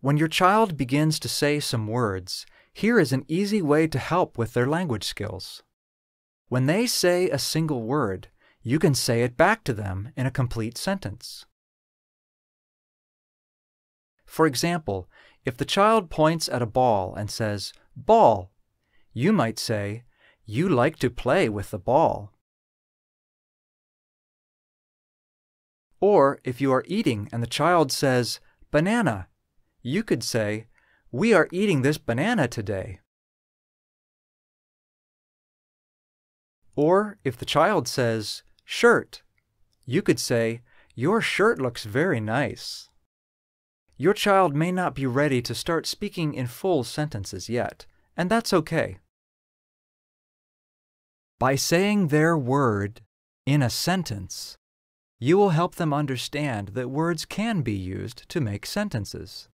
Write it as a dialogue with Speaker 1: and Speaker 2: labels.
Speaker 1: When your child begins to say some words, here is an easy way to help with their language skills. When they say a single word, you can say it back to them in a complete sentence. For example, if the child points at a ball and says, ball, you might say, you like to play with the ball. Or if you are eating and the child says, banana, you could say, we are eating this banana today. Or if the child says, shirt, you could say, your shirt looks very nice. Your child may not be ready to start speaking in full sentences yet, and that's okay. By saying their word in a sentence, you will help them understand that words can be used to make sentences.